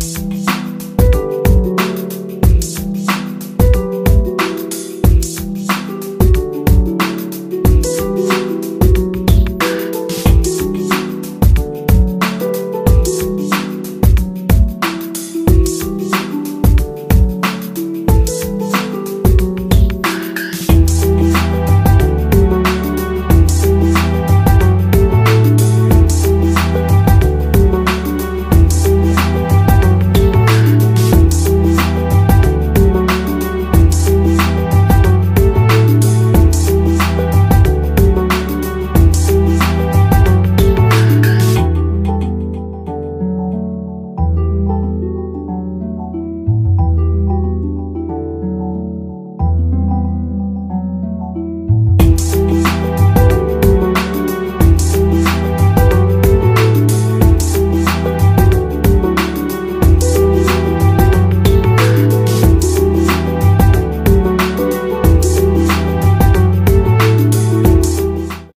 Thanks.